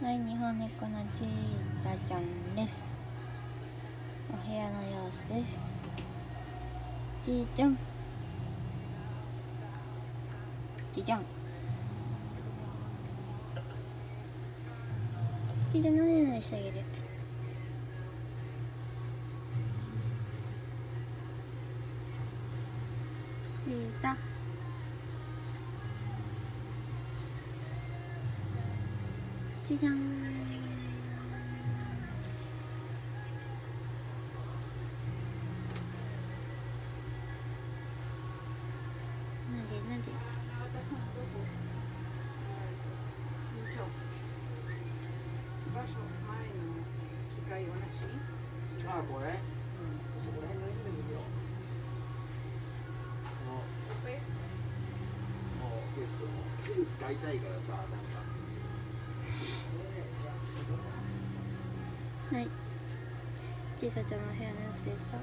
はい、日本猫のチータちゃんです。お部屋の様子です。ちーちゃん。ちーちゃん。ちーちゃん、なでなでしてあげる？ちーた。じゃん。なでなで？場所前の機械をなしにあこれ、そこら辺のいいんのもうすぐ使いたいからさなんかはい。ちいさちゃんの部屋の様子でした。